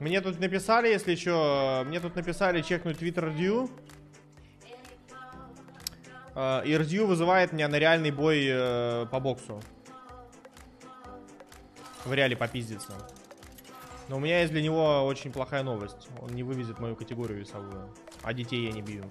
Мне тут написали, если что, мне тут написали чекнуть Twitter RDU. Э, и RDU вызывает меня на реальный бой э, по боксу. В реале попиздиться. Но у меня есть для него очень плохая новость. Он не вывезет мою категорию весовую. А детей я не бью.